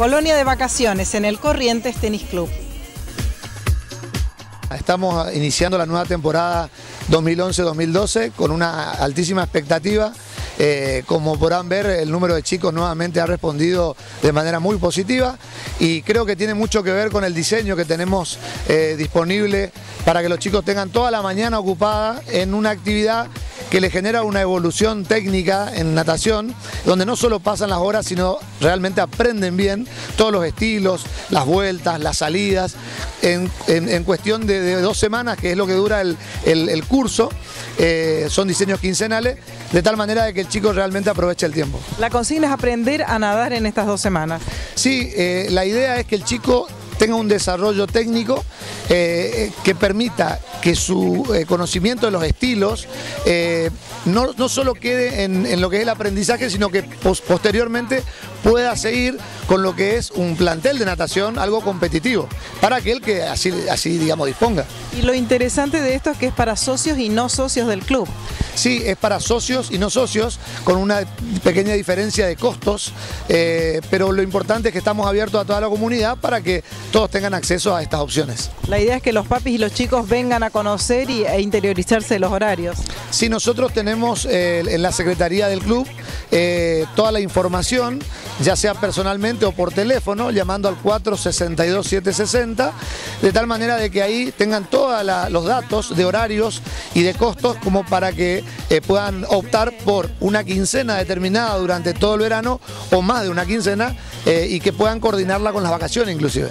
Colonia de vacaciones en el Corrientes Tenis Club. Estamos iniciando la nueva temporada 2011-2012 con una altísima expectativa. Eh, como podrán ver, el número de chicos nuevamente ha respondido de manera muy positiva y creo que tiene mucho que ver con el diseño que tenemos eh, disponible para que los chicos tengan toda la mañana ocupada en una actividad que le genera una evolución técnica en natación, donde no solo pasan las horas, sino realmente aprenden bien todos los estilos, las vueltas, las salidas, en, cuestión de, dos semanas, que es lo que dura el, curso, eh, son diseños quincenales, de tal manera de que el chico realmente aproveche el tiempo. La consigna es aprender a nadar en estas dos semanas. Sí, eh, la idea es que el chico tenga un desarrollo técnico eh, que permita que su eh, conocimiento de los estilos eh, no, no, solo quede en, lo que es el aprendizaje, sino que posteriormente pueda seguir con lo que es un plantel de natación, algo competitivo, para aquel que así, así digamos, disponga. Y lo interesante de esto es que es para socios y no socios del club. Sí, es para socios y no socios, con una pequeña diferencia de costos, eh, pero lo importante es que estamos abiertos a toda la comunidad para que todos tengan acceso a estas opciones. La idea es que los papis y los chicos vengan a conocer y, e interiorizarse de los horarios. Sí, nosotros tenemos eh, en la Secretaría del Club eh, toda la información, ya sea personalmente o por teléfono, llamando al 462-760, de tal manera de que ahí tengan todos los datos de horarios y de costos como para que eh, puedan optar por una quincena determinada durante todo el verano o más de una quincena y que puedan coordinarla con las vacaciones inclusive.